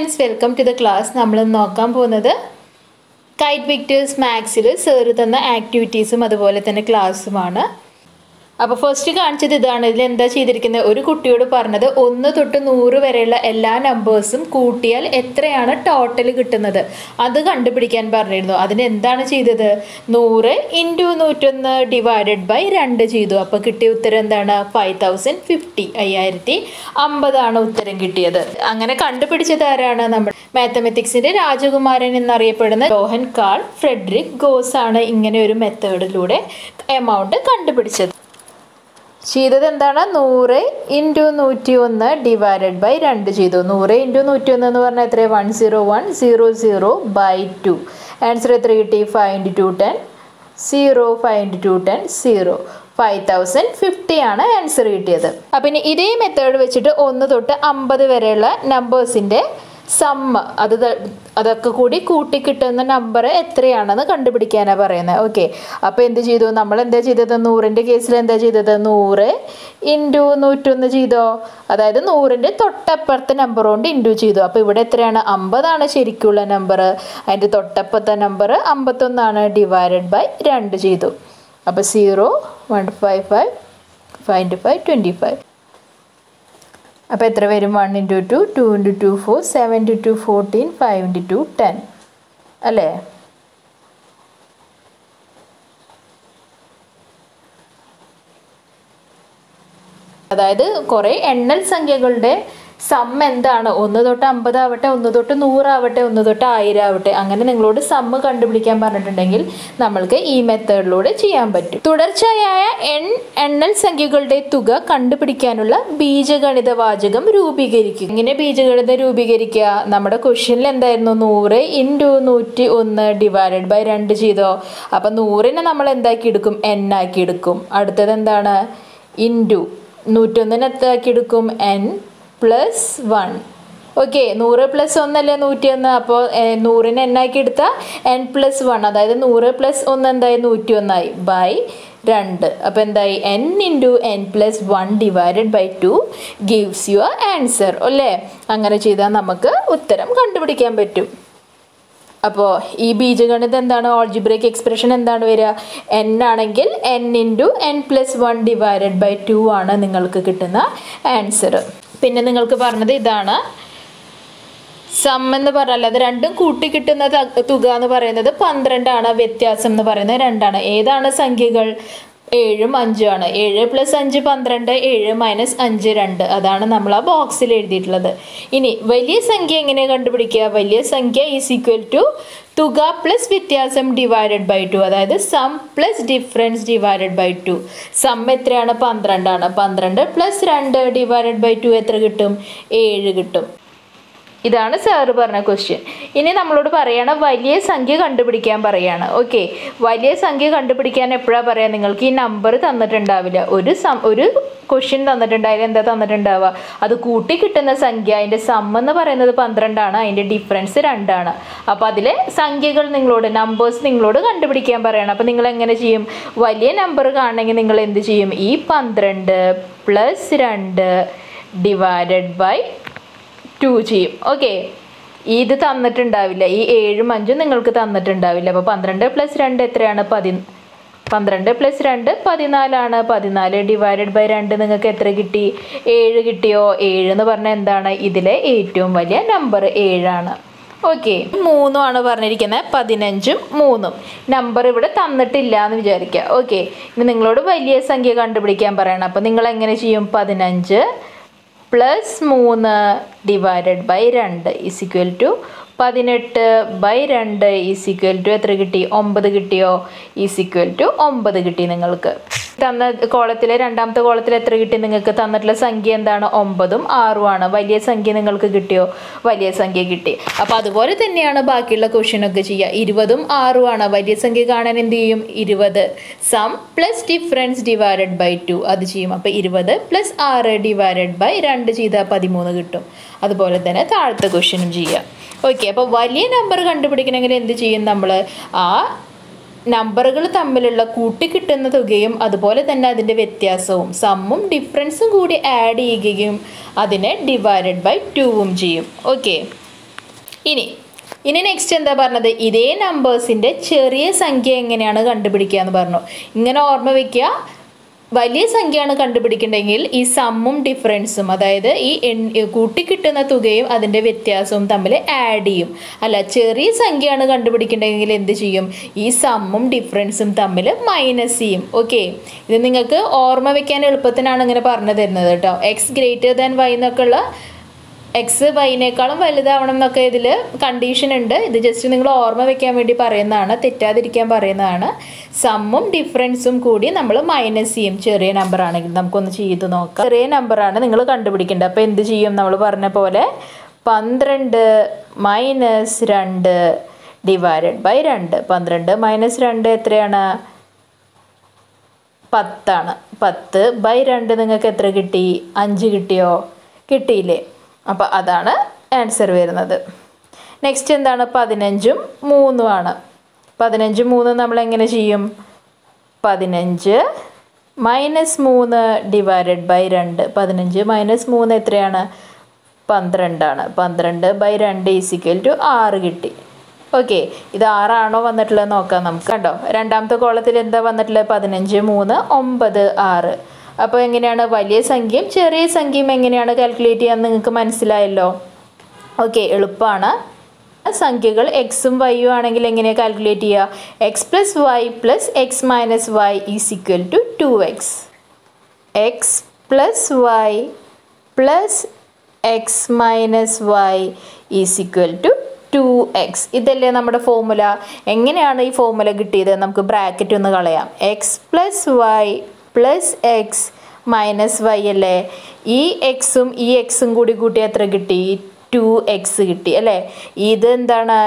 Friends welcome to the class നമ്മൾ നോക്കാൻ പോകുന്നത് കൈറ്റ് വിക്ടേഴ്സ് മാത്സിൽ സേറ് തന്ന ആക്ടിവിറ്റീസും അതുപോലെ തന്നെ ക്ലാസ്സുമാണ് അപ്പോൾ ഫസ്റ്റ് കാണിച്ചത് ഇതാണ്. ഇതിൽ എന്താ ചെയ്തിരിക്കുന്നത്? ഒരു കുട്ടിയോട് പറഞ്ഞത് ഒന്ന് തൊട്ട് നൂറ് വരെയുള്ള എല്ലാ നമ്പേഴ്സും കൂട്ടിയാൽ എത്രയാണ് ടോട്ടൽ കിട്ടുന്നത്? അത് കണ്ടുപിടിക്കാൻ പറഞ്ഞിരുന്നു. അതിന് എന്താണ് ചെയ്തത്? നൂറ് ഇന്റു നൂറ്റൊന്ന് ഡിവൈഡഡ് ബൈ രണ്ട് ചെയ്തു. അപ്പോൾ കിട്ടിയ ഉത്തരം എന്താണ്? ഫൈവ് തൗസൻഡ് ഫിഫ്റ്റി അയ്യായിരത്തി അമ്പതാണ് ഉത്തരം കിട്ടിയത്. അങ്ങനെ കണ്ടുപിടിച്ചത് ആരാണ്? നമ്മൾ മാത്തമെറ്റിക്സിന്റെ രാജകുമാരൻ എന്നറിയപ്പെടുന്ന ജോഹൻ കാൾ ഫ്രെഡറിക് ഗോസ് ആണ് ഇങ്ങനെ ഒരു മെത്തേഡിലൂടെ എമൗണ്ട് കണ്ടുപിടിച്ചത്. ചെയ്തത് എന്താണ്? നൂറ് ഇന്റു നൂറ്റി ഒന്ന് ഡിവൈഡഡ് ബൈ രണ്ട് ചെയ്തു. നൂറ് ഇന്റു നൂറ്റി ഒന്ന് എന്ന് പറഞ്ഞാൽ എത്ര one zero one zero zero by two answer എത്ര കിട്ടി? Five into two ten zero five into two ten zero five thousand fifty ആണ് ആൻസർ കിട്ടിയത്. അപ്പം ഇനി ഇതേ മെത്തേഡ് വെച്ചിട്ട് ഒന്ന് തൊട്ട് അമ്പത് വരെയുള്ള നമ്പേഴ്സിന്റെ സമ്മ് അത് അതൊക്കെ കൂടി കൂട്ടി കിട്ടുന്ന നമ്പർ എത്രയാണെന്ന് കണ്ടുപിടിക്കാനാണ് പറയുന്നത് ഓക്കെ അപ്പോൾ എന്ത് ചെയ്തു? നമ്മൾ എന്താ ചെയ്തത് നൂറിന്റെ കേസിൽ എന്താ ചെയ്തത്? നൂറ് ഇന്റു നൂറ്റൊന്ന് ചെയ്തോ? അതായത് നൂറിന്റെ തൊട്ടപ്പുറത്തെ നമ്പർ കൊണ്ട് ഇന്റു ചെയ്തു. അപ്പോൾ ഇവിടെ എത്രയാണ്? അമ്പതാണ് ശരിക്കുള്ള നമ്പർ അതിന്റെ തൊട്ടപ്പുറത്തെ നമ്പർ അമ്പത്തൊന്നാണ് ഡിവൈഡഡ് ബൈ രണ്ട് ചെയ്തു. അപ്പോൾ zero one five five five into five twenty five അപ്പോൾ എത്ര വരും? One into two two into two four seven into two fourteen five into two ten അല്ലേ? അതായത് കുറേ എണ്ണൽ സംഖ്യകളുടെ സം എന്താണ്? ഒന്ന് തൊട്ട് അമ്പതാവട്ടെ ഒന്ന് തൊട്ട് നൂറാവട്ടെ ഒന്ന് തൊട്ട് ആയിരം ആവട്ടെ അങ്ങനെ നിങ്ങളോട് സമ്മ് കണ്ടുപിടിക്കാൻ പറഞ്ഞിട്ടുണ്ടെങ്കിൽ നമ്മൾക്ക് ഈ മെത്തേഡിലൂടെ ചെയ്യാൻ പറ്റും. തുടർച്ചയായ എൺ എണ്ണൽ സംഖ്യകളുടെ തുക കണ്ടുപിടിക്കാനുള്ള ബീജഗണിത വാചകം രൂപീകരിക്കുക ഇങ്ങനെ ബീജഗണിതം രൂപീകരിക്കുക? നമ്മുടെ ക്വസ്റ്റ്യനിൽ എന്തായിരുന്നു? നൂറ് ഇന്റു നൂറ്റി ഒന്ന് ഡിവൈഡഡ് ബൈ രണ്ട് ചെയ്തോ? അപ്പം നൂറിനെ നമ്മൾ എന്താക്കി എടുക്കും? എൻ ആക്കി എടുക്കും. അടുത്തത് എന്താണ്? ഇന്റു നൂറ്റൊന്നിനെത്താക്കി എടുക്കും? എൻ പ്ലസ് വൺ ഓക്കെ നൂറ് പ്ലസ് ഒന്നല്ലേ നൂറ്റി ഒന്ന് അപ്പോൾ നൂറിന് എന്നാക്കി എടുത്താൽ എൻ പ്ലസ് വൺ അതായത് നൂറ് പ്ലസ് ഒന്ന് എന്തായി? നൂറ്റി ഒന്നായി ബൈ രണ്ട്. അപ്പോൾ എന്തായി? N into N plus one divided by two gives your answer അല്ലേ? അങ്ങനെ ചെയ്താൽ നമുക്ക് ഉത്തരം കണ്ടുപിടിക്കാൻ പറ്റും. അപ്പോൾ ഈ ബീജഗണിതം എന്താണ്? ഓൾജിബ്രേക്ക് എക്സ്പ്രഷൻ എന്താണ് വരിക? എൻ ആണെങ്കിൽ N into N plus one divided by two ആണ് നിങ്ങൾക്ക് കിട്ടുന്ന ആൻസർ പിന്നെ നിങ്ങൾക്ക് പറഞ്ഞത് ഇതാണ്. സം എന്ന് പറഞ്ഞാൽ അത് രണ്ടും കൂട്ടി കിട്ടുന്ന തുക എന്ന് പറയുന്നത് പന്ത്രണ്ടാണ് വ്യത്യാസം എന്ന് പറയുന്നത്. രണ്ടാണ്. ഏതാണ് സംഖ്യകൾ? ഏഴും അഞ്ചുമാണ് ഏഴ് പ്ലസ് അഞ്ച് പന്ത്രണ്ട് ഏഴ് മൈനസ് അഞ്ച് രണ്ട്. അതാണ് നമ്മൾ ആ ബോക്സിൽ എഴുതിയിട്ടുള്ളത്. ഇനി വലിയ സംഖ്യ എങ്ങനെ കണ്ടുപിടിക്കുക? വലിയ സംഖ്യ ഈസ് ഈക്വൽ ടു തുക പ്ലസ് വ്യത്യാസം ഡിവൈഡഡ് ബൈ ടു അതായത് sum plus difference divided by two sum എത്രയാണ്? പന്ത്രണ്ടാണ്. പന്ത്രണ്ട് പ്ലസ് രണ്ട് ഡിവൈഡഡ് ബൈ ടു എത്ര കിട്ടും? ഏഴ് കിട്ടും. ഇതാണ് സാറ് പറഞ്ഞ ക്വസ്റ്റ്യൻ ഇനി നമ്മളോട് പറയണം വലിയ സംഖ്യ കണ്ടുപിടിക്കാൻ പറയാണ്. ഓക്കെ വലിയ സംഖ്യ കണ്ടുപിടിക്കാൻ എപ്പോഴാണ് പറയാ? നിങ്ങൾക്ക് ഈ നമ്പർ തന്നിട്ടുണ്ടാവില്ല. ഒരു സം ഒരു ക്വസ്റ്റ്യൻ തന്നിട്ടുണ്ടായാലും എന്താ തന്നിട്ടുണ്ടാവുക? അത് കൂട്ടി കിട്ടുന്ന സംഖ്യ അതിന്റെ സം എന്ന് പറയുന്നത് പന്ത്രണ്ടാണ് അതിന്റെ ഡിഫറൻസ് രണ്ടാണ്. അപ്പോൾ അതിലെ സംഖ്യകൾ നിങ്ങളോട് നമ്പേഴ്സ് നിങ്ങളോട് കണ്ടുപിടിക്കാൻ പറയണം. അപ്പോൾ നിങ്ങൾ എങ്ങനെ ചെയ്യും? വലിയ നമ്പർ കാണണമെങ്കിൽ നിങ്ങൾ എന്ത് ചെയ്യും? ഈ പന്ത്രണ്ട് പ്ലസ് രണ്ട് ഡിവൈഡഡ് ബൈ ടു ചെയ്യും. ഓക്കെ ഇത് തന്നിട്ടുണ്ടാവില്ല. ഈ ഏഴും അഞ്ചും നിങ്ങൾക്ക് തന്നിട്ടുണ്ടാവില്ല. അപ്പോൾ പന്ത്രണ്ട് പ്ലസ് രണ്ട് എത്രയാണ്? പതി പന്ത്രണ്ട് പ്ലസ് രണ്ട് പതിനാലാണ്. പതിനാല് ഡിവൈഡഡ് ബൈ രണ്ട് നിങ്ങൾക്ക് എത്ര കിട്ടി? ഏഴ് കിട്ടിയോ? ഏഴ് എന്ന് പറഞ്ഞാൽ എന്താണ്? ഇതിലെ ഏറ്റവും വലിയ നമ്പർ ഏഴാണ്. ഓക്കെ മൂന്നും ആണ് പറഞ്ഞിരിക്കുന്നത്. പതിനഞ്ചും മൂന്നും. നമ്പർ ഇവിടെ തന്നിട്ടില്ല എന്ന് വിചാരിക്കുക. ഓക്കെ ഇനി നിങ്ങളോട് വലിയ സംഖ്യ കണ്ടുപിടിക്കാൻ പറയണം. അപ്പോൾ നിങ്ങൾ എങ്ങനെ ചെയ്യും? പതിനഞ്ച് പ്ലസ് മൂന്ന് ഡിവൈഡഡ് ബൈ രണ്ട് ഈസ് ഇക്വൽ ടു പതിനെട്ട് ബൈ രണ്ട് ഈസ് ഇക്വൽ ടു എത്ര കിട്ടി? ഒമ്പത് കിട്ടിയോ? ഈസ് ഇക്വൽ ടു ഒമ്പത് കിട്ടി നിങ്ങൾക്ക്. തന്ന കോളത്തിലെ രണ്ടാമത്തെ കോളത്തിൽ എത്ര കിട്ടി നിങ്ങൾക്ക്? തന്നിട്ടുള്ള സംഖ്യ എന്താണ്? ഒമ്പതും ആറുമാണ്. വലിയ സംഖ്യ നിങ്ങൾക്ക് കിട്ടിയോ? വലിയ സംഖ്യ കിട്ടി. അപ്പോൾ അതുപോലെ തന്നെയാണ് ബാക്കിയുള്ള ക്വസ്റ്റ്യനൊക്കെ ചെയ്യുക. ഇരുപതും ആറുമാണ്. വലിയ സംഖ്യ കാണാൻ എന്ത് ചെയ്യും? ഇരുപത് sum plus difference divided by two അത് ചെയ്യും. അപ്പോൾ ഇരുപത് പ്ലസ് ആറ് ഡിവൈഡഡ് ബൈ രണ്ട് ചെയ്താൽ പതിമൂന്ന് കിട്ടും. അതുപോലെ തന്നെ താഴത്തെ ക്വസ്റ്റ്യനും ചെയ്യുക. ഓക്കെ അപ്പോൾ വലിയ നമ്പർ കണ്ടുപിടിക്കണമെങ്കിൽ എന്ത് ചെയ്യും നമ്മൾ ആ നമ്പറുകൾ തമ്മിലുള്ള കൂട്ടിക്കിട്ടുന്ന തുകയും അതുപോലെ തന്നെ അതിന്റെ വ്യത്യാസവും സമ്മും ഡിഫറൻസും കൂടി ആഡ് ചെയ്യുകയും അതിനെ ഡിവൈഡഡ് ബൈ ടൂവും ചെയ്യും. ഓക്കെ ഇനി ഇനി നെക്സ്റ്റ് എന്താ പറഞ്ഞത്? ഇതേ നമ്പേഴ്സിന്റെ ചെറിയ സംഖ്യ എങ്ങനെയാണ് കണ്ടുപിടിക്കുക എന്ന് പറഞ്ഞു. ഇങ്ങനെ ഓർമ്മ വയ്ക്കുക വലിയ സംഖ്യയാണ് കണ്ടുപിടിക്കേണ്ടെങ്കിൽ ഈ സമ്മും ഡിഫറൻസും അതായത് ഈ കൂട്ടിക്കിട്ടുന്ന തുകയും അതിന്റെ വ്യത്യാസവും തമ്മിൽ ആഡ് ചെയ്യും. അല്ല ചെറിയ സംഖ്യയാണ് കണ്ടുപിടിക്കേണ്ടെങ്കിൽ എന്ത് ചെയ്യും? ഈ സമ്മും ഡിഫറൻസും തമ്മിൽ മൈനസ് ചെയ്യും. ഓക്കെ ഇത് നിങ്ങൾക്ക് ഓർമ്മ വെക്കാൻ എളുപ്പത്തിനാണ് ഇങ്ങനെ പറഞ്ഞു തരുന്നത് കേട്ടോ. എക്സ് ഗ്രേറ്റർ ദാൻ വൈ എന്നൊക്കെയുള്ള എക്സ് വൈനേക്കാളും വലുതാവണം എന്നൊക്കെ ഇതിൽ കണ്ടീഷൻ ഉണ്ട്. ഇത് ജസ്റ്റ് നിങ്ങൾ ഓർമ്മ വെക്കാൻ വേണ്ടി പറയുന്നതാണ് തെറ്റാതിരിക്കാൻ പറയുന്നതാണ്. സമ്മും ഡിഫറൻസും കൂടി നമ്മൾ മൈനസ് ചെയ്യും. ചെറിയ നമ്പർ ആണെങ്കിൽ നമുക്കൊന്ന് ചെയ്ത് നോക്കാം. ചെറിയ നമ്പറാണ് നിങ്ങൾ കണ്ടുപിടിക്കേണ്ടത്. അപ്പോൾ എന്ത് ചെയ്യും നമ്മൾ പറഞ്ഞ പോലെ പന്ത്രണ്ട് മൈനസ് രണ്ട് ഡിവൈഡഡ് ബൈ രണ്ട്. പന്ത്രണ്ട് മൈനസ് രണ്ട് എത്രയാണ്? പത്താണ്. പത്ത് ബൈ രണ്ട് നിങ്ങൾക്ക് എത്ര കിട്ടി? അഞ്ച് കിട്ടിയോ? കിട്ടിയില്ലേ? അപ്പോൾ അതാണ് ആൻസർ വരുന്നത്. നെക്സ്റ്റ് എന്താണ്? പതിനഞ്ചും മൂന്നുമാണ് പതിനഞ്ച് മൂന്ന് നമ്മൾ എങ്ങനെ ചെയ്യും? പതിനഞ്ച് മൈനസ് മൂന്ന് ഡിവൈഡഡ് ബൈ രണ്ട്. പതിനഞ്ച് മൈനസ് മൂന്ന് എത്രയാണ്? പന്ത്രണ്ടാണ് പന്ത്രണ്ട് ബൈ രണ്ട് ഈസിക്കൽ ടു ആറ് കിട്ടി. ഓക്കെ ഇത് ആറാണോ വന്നിട്ടുള്ളത് നോക്കാം നമുക്ക്. കണ്ടോ? രണ്ടാമത്തെ കോളത്തിൽ എന്താ വന്നിട്ടുള്ളത്? പതിനഞ്ച് മൂന്ന് ഒമ്പത് ആറ്. അപ്പോൾ എങ്ങനെയാണ്? വലിയ സംഖ്യയും ചെറിയ സംഖ്യയും എങ്ങനെയാണ് കാൽക്കുലേറ്റ് ചെയ്യാൻ നിങ്ങൾക്ക് മനസ്സിലായല്ലോ? ഓക്കെ എളുപ്പമാണ് സംഖ്യകൾ എക്സും വൈയും ആണെങ്കിൽ എങ്ങനെയാണ് കാൽക്കുലേറ്റ് ചെയ്യുക X plus Y plus X minus Y is equal to two X X plus Y plus X minus Y is equal to two X ഇതല്ലേ നമ്മുടെ ഫോർമുല എങ്ങനെയാണ് ഈ ഫോർമുല കിട്ടിയത്? നമുക്ക് ബ്രാക്കറ്റ് ഒന്ന് കളയാം. X plus Y plus X minus Y അല്ലേ? ഈ എക്സും ഈ എക്സും കൂടി കൂട്ടി എത്ര കിട്ടി? ടു എക്സ് കിട്ടി അല്ലേ? ഇത് എന്താണ്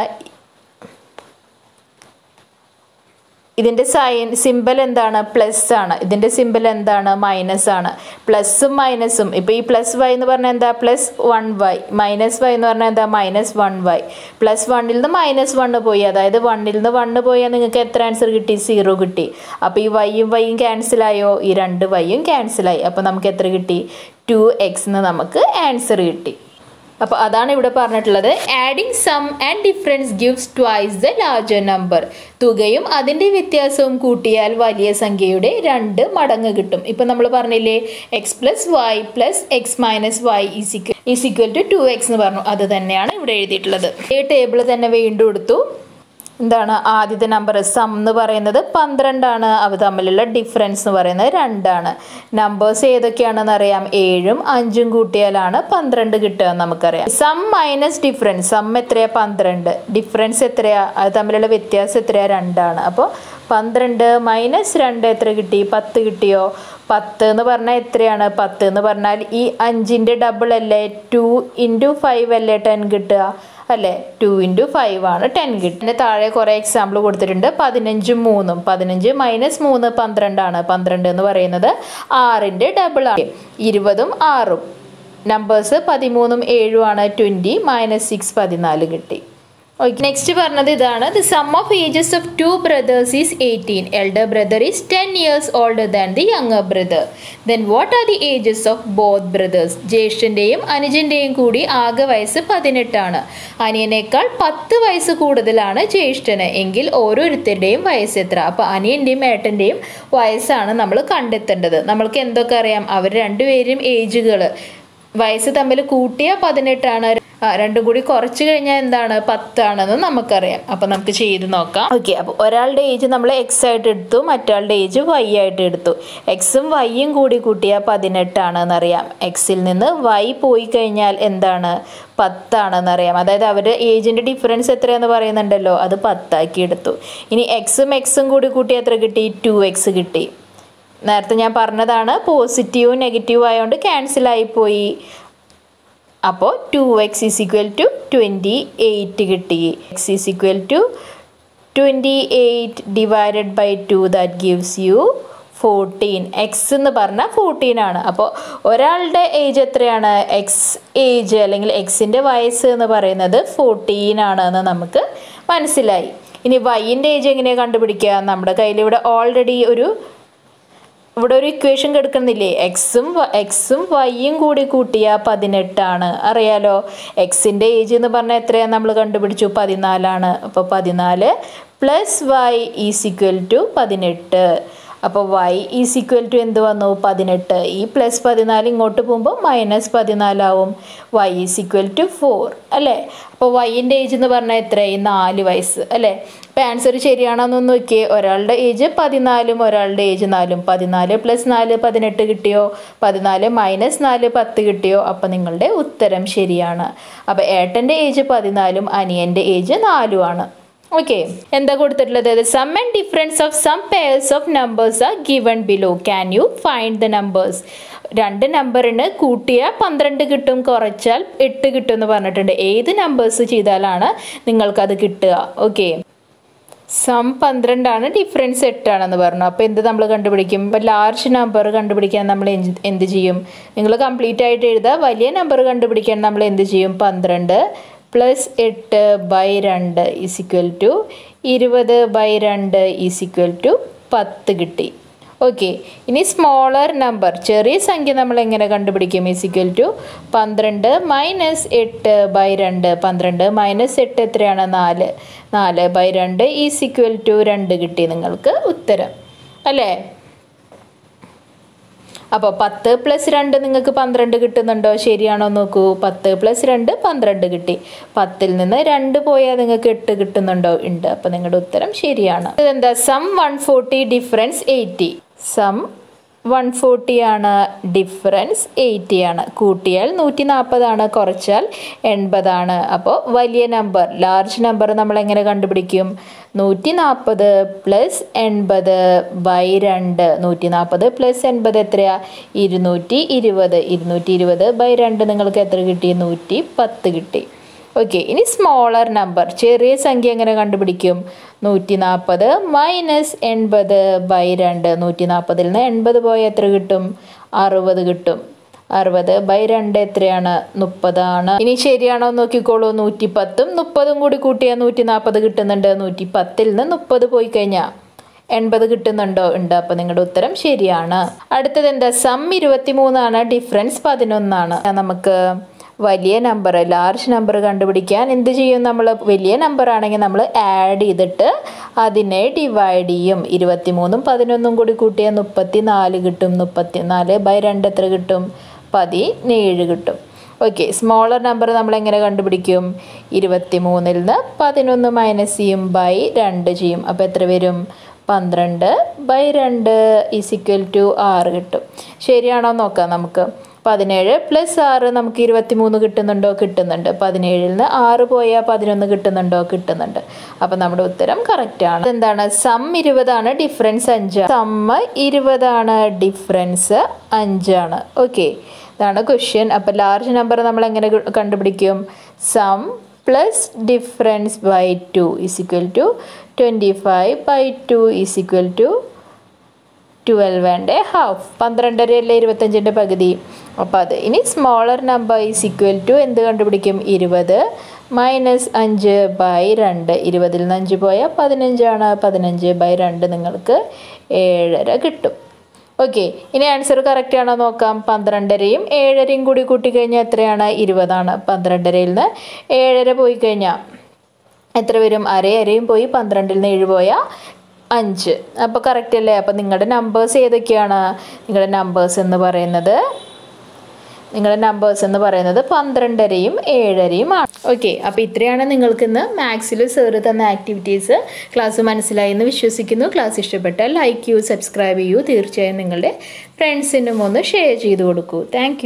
ഇതിന്റെ സൈൻ സിമ്പൽ എന്താണ്? പ്ലസ് ആണ്. ഇതിന്റെ സിമ്പൽ എന്താണ്? മൈനസ് ആണ്. പ്ലസ്സും മൈനസും ഇപ്പോൾ ഈ പ്ലസ് വൈ എന്ന് പറഞ്ഞാൽ എന്താ? Plus one Y minus Y എന്ന് പറഞ്ഞാൽ എന്താ? മൈനസ് വൺ വൈ പ്ലസ് വണ്ണിൽ നിന്ന് മൈനസ് വണ്ണ് പോയി. അതായത് വണ്ണിൽ നിന്ന് വണ്ണ് പോയാൽ നിങ്ങൾക്ക് എത്ര ആൻസർ കിട്ടി? സീറോ കിട്ടി. അപ്പോൾ ഈ വൈയും വൈയും ക്യാൻസലായോ ഈ രണ്ട് വൈയും ക്യാൻസലായി അപ്പോൾ നമുക്ക് എത്ര കിട്ടി? ടു എക്സ് എന്ന് നമുക്ക് ആൻസർ കിട്ടി. അപ്പോൾ അതാണ് ഇവിടെ പറഞ്ഞിട്ടുള്ളത്. Adding sum and difference gives twice the larger number തുകയും അതിന്റെ വ്യത്യാസവും കൂട്ടിയാൽ വലിയ സംഖ്യയുടെ രണ്ട് മടങ്ങ് കിട്ടും. ഇപ്പം നമ്മൾ പറഞ്ഞില്ലേ X plus Y plus X minus Y is equal is equal to two X എന്ന് പറഞ്ഞു. അത് തന്നെയാണ് ഇവിടെ എഴുതിയിട്ടുള്ളത്. ഈ ടേബിൾ തന്നെ വീണ്ടും എടുത്തു. എന്താണ് ആദ്യത്തെ നമ്പർ സം എന്ന് പറയുന്നത് പന്ത്രണ്ടാണ്. അവ തമ്മിലുള്ള ഡിഫറൻസ് എന്ന് പറയുന്നത് രണ്ടാണ്. നമ്പേഴ്സ് ഏതൊക്കെയാണെന്ന് അറിയാം. ഏഴും അഞ്ചും കൂട്ടിയാലാണ് പന്ത്രണ്ട് കിട്ടുക നമുക്കറിയാം. സം മൈനസ് ഡിഫറൻസ് സം എത്രയാ? പന്ത്രണ്ട്. ഡിഫറൻസ് എത്രയാ? അത് തമ്മിലുള്ള വ്യത്യാസം എത്രയാ? രണ്ടാണ്. അപ്പോൾ പന്ത്രണ്ട് മൈനസ് രണ്ട് എത്ര കിട്ടി? പത്ത് കിട്ടിയോ? പത്ത് എന്ന് പറഞ്ഞാൽ എത്രയാണ്? പത്ത് എന്ന് പറഞ്ഞാൽ ഈ അഞ്ചിന്റെ ഡബിൾ അല്ലേ? ടു ഇന്റു ഫൈവ് അല്ലേ? ടെൻ കിട്ടുക. അല്ലേ? ടു ഇന്റു ഫൈവ് ആണ്. ടെൻ കിട്ടുന്നത് താഴെ കുറേ എക്സാമ്പിൾ കൊടുത്തിട്ടുണ്ട്. പതിനഞ്ചും മൂന്നും. പതിനഞ്ച് മൈനസ് മൂന്ന് പന്ത്രണ്ടാണ്. പന്ത്രണ്ട് എന്ന് പറയുന്നത് ആറിന്റെ ഡബിൾ ആണ്. ഇരുപതും ആറും. നമ്പേഴ്സ് പതിമൂന്നും ഏഴുമാണ് ട്വന്റി മൈനസ് സിക്സ് പതിനാല് കിട്ടി. ഓക്കെ നെക്സ്റ്റ് പറഞ്ഞത് ഇതാണ്. The sum of ages of two brothers is eighteen elder brother is ten years older than the younger brother then what are the ages of both brothers ജ്യേഷ്ഠന്റെയും അനുജന്റെയും കൂടി ആകെ വയസ്സ് പതിനെട്ടാണ്. അനിയനേക്കാൾ പത്ത് വയസ്സ് കൂടുതലാണ് ജ്യേഷ്ഠന്. എങ്കിൽ ഓരോരുത്തരുടെയും വയസ്സ് എത്ര? അപ്പോൾ അനിയന്റെയും ഏട്ടന്റെയും വയസ്സാണ് നമ്മൾ കണ്ടെത്തേണ്ടത്. നമ്മൾക്ക് എന്തൊക്കെ അറിയാം? അവർ രണ്ടുപേരും ഏജുകൾ വയസ്സ് തമ്മിൽ കൂട്ടിയ പതിനെട്ടാണ്. രണ്ടും കൂടി കുറച്ച് കഴിഞ്ഞാൽ എന്താണ്? പത്താണെന്ന് നമുക്കറിയാം. അപ്പം നമുക്ക് ചെയ്ത് നോക്കാം. ഓക്കെ അപ്പോൾ ഒരാളുടെ ഏജ് നമ്മൾ എക്സ് ആയിട്ട് എടുത്തു മറ്റാളുടെ ഏജ് വൈ ആയിട്ട് എടുത്തു. എക്സും വൈയും കൂടി കൂട്ടിയാൽ പതിനെട്ടാണെന്നറിയാം. എക്സിൽ നിന്ന് വൈ പോയി കഴിഞ്ഞാൽ എന്താണ്? പത്താണെന്നറിയാം. അതായത് അവരുടെ ഏജിന്റെ ഡിഫറൻസ് എത്രയാണെന്ന് പറയുന്നുണ്ടല്ലോ അത് പത്താക്കി എടുത്തു. ഇനി എക്സും എക്സും കൂടി കൂട്ടി എത്ര കിട്ടി? ടു എക്സ് കിട്ടി. നേരത്തെ ഞാൻ പറഞ്ഞതാണ് പോസിറ്റീവും നെഗറ്റീവും ആയതുകൊണ്ട് ക്യാൻസൽ ആയിപ്പോയി അപ്പോൾ two X is equal to twenty eight കിട്ടി. X is equal to twenty eight divided by two that gives you fourteen X എന്ന് പറഞ്ഞാൽ ഫോർട്ടീൻ ആണ്. അപ്പോൾ ഒരാളുടെ ഏജ് എത്രയാണ്? എക്സ് ഏജ് അല്ലെങ്കിൽ എക്സിന്റെ വയസ്സ് എന്ന് പറയുന്നത് ഫോർട്ടീൻ ആണ് എന്ന് നമുക്ക് മനസ്സിലായി. ഇനി വൈന്റെ ഏജ് എങ്ങനെയാണ് കണ്ടുപിടിക്കുക? നമ്മുടെ കയ്യിൽ ഇവിടെ ഓൾറെഡി ഒരു ഇവിടെ ഒരു ഇക്വേഷൻ കിടക്കുന്നില്ലേ? എക്സും എക്സും വൈയും കൂടി കൂട്ടിയ പതിനെട്ടാണ്. അറിയാലോ? എക്സിന്റെ ഏജ് എന്ന് പറഞ്ഞാൽ എത്രയാണ് നമ്മൾ കണ്ടുപിടിച്ചു? പതിനാലാണ്. അപ്പോൾ പതിനാല് plus Y is equal to പതിനെട്ട്. അപ്പോൾ വൈ ഈസ് ഇക്വൽ ടു എന്ത് വന്നു? പതിനെട്ട്. ഈ പ്ലസ് പതിനാല് ഇങ്ങോട്ട് പോകുമ്പോൾ minus പതിനാലാവും. Y is equal to four അല്ലേ? അപ്പോൾ വൈന്റെ ഏജ് എന്ന് പറഞ്ഞാൽ എത്രയായി? നാല് വയസ്സ്. അല്ലേ? അപ്പോൾ ആൻസർ ശരിയാണോന്ന് നോക്കിയേ. ഒരാളുടെ ഏജ് പതിനാലും ഒരാളുടെ ഏജ് നാലും. പതിനാല് പ്ലസ് നാല് പതിനെട്ട് കിട്ടിയോ? പതിനാല് മൈനസ് നാല് പത്ത് കിട്ടിയോ? അപ്പോൾ നിങ്ങളുടെ ഉത്തരം ശരിയാണ്. അപ്പോൾ ഏട്ടന്റെ ഏജ് പതിനാലും അനിയന്റെ ഏജ് നാലുമാണ്. ഓക്കെ എന്താ കൊടുത്തിട്ടുള്ളത്? Sum and difference of some pairs of numbers are given below can you find the numbers രണ്ട് നമ്പറിന് കൂട്ടിയാൽ പന്ത്രണ്ട് കിട്ടും കുറച്ചാൽ എട്ട് കിട്ടും എന്ന് പറഞ്ഞിട്ടുണ്ട്. ഏത് നമ്പേഴ്സ് ചെയ്താലാണ് നിങ്ങൾക്കത് കിട്ടുക? ഓക്കെ സം പന്ത്രണ്ടാണ് ഡിഫറൻസ് എട്ടാണെന്ന് പറഞ്ഞു. അപ്പോൾ എന്ത് നമ്മൾ കണ്ടുപിടിക്കും? ഇപ്പോൾ ലാർജ് നമ്പർ കണ്ടുപിടിക്കാൻ നമ്മൾ എന്ത് ചെയ്യും? നിങ്ങൾ കംപ്ലീറ്റ് ആയിട്ട് എഴുതുക. വലിയ നമ്പർ കണ്ടുപിടിക്കാൻ നമ്മൾ എന്ത് ചെയ്യും? പന്ത്രണ്ട് പ്ലസ് എട്ട് ബൈ രണ്ട് ഈസ് ഇക്വൽ ടു ഇരുപത് ബൈ രണ്ട് ഈസ് ഇക്വൽ ടു പത്ത് കിട്ടി. ഓക്കെ ഇനി സ്മോളർ നമ്പർ ചെറിയ സംഖ്യ നമ്മൾ എങ്ങനെ കണ്ടുപിടിക്കും? ഈസ് ഇക്വൽ ടു പന്ത്രണ്ട് മൈനസ് എട്ട് ബൈ രണ്ട്. പന്ത്രണ്ട് മൈനസ് എട്ട് എത്രയാണ്? നാല്. നാല് ബൈ രണ്ട് ഈസിക്വൽ ടു രണ്ട് കിട്ടി നിങ്ങൾക്ക് ഉത്തരം. അല്ലേ? അപ്പോൾ പത്ത് പ്ലസ് രണ്ട് നിങ്ങൾക്ക് പന്ത്രണ്ട് കിട്ടുന്നുണ്ടോ? ശരിയാണോ നോക്കൂ. പത്ത് പ്ലസ് രണ്ട് പന്ത്രണ്ട് കിട്ടി. പത്തിൽ നിന്ന് രണ്ട് പോയാൽ നിങ്ങൾക്ക് എട്ട് കിട്ടുന്നുണ്ടോ? ഉണ്ട്. അപ്പോൾ നിങ്ങളുടെ ഉത്തരം ശരിയാണ്. ഇതെന്താ? Sum one forty difference eighty sum one ഫോർട്ടിയാണ് difference എയ്റ്റിയാണ്. കൂട്ടിയാൽ നൂറ്റി നാൽപ്പതാണ് കുറച്ചാൽ എൺപതാണ്. അപ്പോൾ വലിയ നമ്പർ ലാർജ് നമ്പർ നമ്മൾ എങ്ങനെ കണ്ടുപിടിക്കും? നൂറ്റി നാൽപ്പത് പ്ലസ് എൺപത് ബൈ രണ്ട്. നൂറ്റി നാൽപ്പത് പ്ലസ് എൺപത് എത്രയാ? ഇരുന്നൂറ്റി ഇരുപത്. ഇരുന്നൂറ്റി ഇരുപത് ബൈ രണ്ട് നിങ്ങൾക്ക് എത്ര കിട്ടി? നൂറ്റി പത്ത് കിട്ടി. ഓക്കെ ഇനി സ്മോളർ നമ്പർ ചെറിയ സംഖ്യ എങ്ങനെ കണ്ടുപിടിക്കും? നൂറ്റി നാൽപ്പത് മൈനസ് എൺപത് ബൈ രണ്ട്. നൂറ്റി നാൽപ്പതിൽ നിന്ന് എൺപത് പോയാൽ എത്ര കിട്ടും? അറുപത് കിട്ടും. അറുപത് ബൈ രണ്ട് എത്രയാണ്? മുപ്പതാണ്. ഇനി ശരിയാണോ നോക്കിക്കോളൂ. നൂറ്റി പത്തും മുപ്പതും കൂടി കൂട്ടിയാൽ നൂറ്റി നാൽപ്പത് കിട്ടുന്നുണ്ട്. നൂറ്റി പത്തിൽ നിന്ന് മുപ്പത് പോയി കഴിഞ്ഞാൽ എൺപത് കിട്ടുന്നുണ്ടോ? ഉണ്ട്. അപ്പോൾ നിങ്ങളുടെ ഉത്തരം ശരിയാണ്. അടുത്തത് എന്താ? സം ഇരുപത്തി മൂന്നാണ് ഡിഫറൻസ് പതിനൊന്നാണ്. നമുക്ക് വലിയ നമ്പർ ലാർജ് നമ്പർ കണ്ടുപിടിക്കാൻ എന്ത് ചെയ്യും നമ്മൾ വലിയ നമ്പർ ആണെങ്കിൽ നമ്മൾ ആഡ് ചെയ്തിട്ട് അതിനെ ഡിവൈഡ് ചെയ്യും. ഇരുപത്തി മൂന്നും പതിനൊന്നും കൂടി കൂട്ടിയാൽ മുപ്പത്തി നാല് കിട്ടും. മുപ്പത്തി നാല് ബൈ രണ്ട് എത്ര കിട്ടും? പതിനേഴ് കിട്ടും. ഓക്കെ സ്മോളർ നമ്പർ നമ്മൾ എങ്ങനെ കണ്ടുപിടിക്കും? ഇരുപത്തി മൂന്നിൽ നിന്ന് പതിനൊന്ന് മൈനസ് ചെയ്യും ബൈ രണ്ട് ചെയ്യും. അപ്പോൾ എത്ര വരും? പന്ത്രണ്ട് ബൈ രണ്ട് ഈസ് ഇക്വൽ ടു ആറ് കിട്ടും. ശരിയാണോ നോക്കാം നമുക്ക്. പതിനേഴ് പ്ലസ് ആറ് നമുക്ക് ഇരുപത്തി മൂന്ന് കിട്ടുന്നുണ്ടോ? കിട്ടുന്നുണ്ട്. പതിനേഴിൽ നിന്ന് ആറ് പോയാൽ പതിനൊന്ന് കിട്ടുന്നുണ്ടോ? കിട്ടുന്നുണ്ട്. അപ്പം നമ്മുടെ ഉത്തരം കറക്റ്റാണ് എന്താണ് സം ഇരുപതാണ് ഡിഫറൻസ് അഞ്ച്. സമ്മ് ഇരുപതാണ് ഡിഫറൻസ് അഞ്ചാണ്. ഓക്കെ ഇതാണ് ക്വസ്റ്റ്യൻ അപ്പോൾ ലാർജ് നമ്പർ നമ്മൾ എങ്ങനെ കണ്ടുപിടിക്കും? Sum plus difference by two is equal to twenty five by two is equal and a half പന്ത്രണ്ടരയല്ലേ ഇരുപത്തഞ്ചിന്റെ പകുതി. അപ്പോൾ അത്. ഇനി smaller number is equal to എന്ത് കണ്ടുപിടിക്കും? ഇരുപത് മൈനസ് അഞ്ച് ബൈ രണ്ട്. ഇരുപതിൽ നിന്ന് അഞ്ച് പോയാൽ പതിനഞ്ചാണ്. പതിനഞ്ച് ബൈ രണ്ട് നിങ്ങൾക്ക് ഏഴര കിട്ടും. ഓക്കെ ഇനി ആൻസർ കറക്റ്റ് ആണോ നോക്കാം. പന്ത്രണ്ടരയും ഏഴരയും കൂടി കൂട്ടിക്കഴിഞ്ഞാൽ എത്രയാണ്? ഇരുപതാണ്. പന്ത്രണ്ടരയിൽ നിന്ന് ഏഴര പോയി കഴിഞ്ഞാൽ എത്ര വരും? അരയരയും പോയി പന്ത്രണ്ടിൽ നിന്ന് ഏഴ് പോയാൽ അഞ്ച്. അപ്പോൾ കറക്റ്റ് അല്ലേ? അപ്പോൾ നിങ്ങളുടെ നമ്പേഴ്സ് ഏതൊക്കെയാണ്? നിങ്ങളുടെ നമ്പേഴ്സ് എന്ന് പറയുന്നത് നിങ്ങളുടെ നമ്പേഴ്സ് എന്ന് പറയുന്നത് പന്ത്രണ്ടരയും ഏഴരയും ആണ്. ഓക്കെ അപ്പോൾ ഇത്രയാണ് നിങ്ങൾക്കിന്ന് മാത്സിൽ സാറ് തന്ന ആക്ടിവിറ്റീസ് ക്ലാസ് മനസ്സിലായി എന്ന് വിശ്വസിക്കുന്നു. ക്ലാസ് ഇഷ്ടപ്പെട്ടാൽ ലൈക്ക് ചെയ്യൂ സബ്സ്ക്രൈബ് ചെയ്യൂ തീർച്ചയായും നിങ്ങളുടെ ഫ്രണ്ട്സിനും ഒന്ന് ഷെയർ ചെയ്ത് കൊടുക്കൂ. താങ്ക്